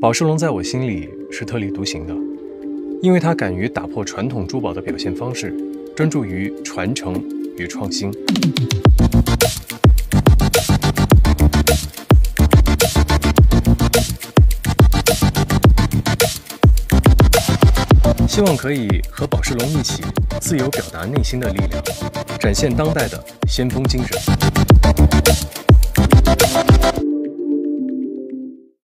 宝诗龙在我心里是特立独行的因为它敢于打破传统珠宝的表现方式专注于传承与创新。希望可以和宝诗龙一起自由表达内心的力量展现当代的先锋精神。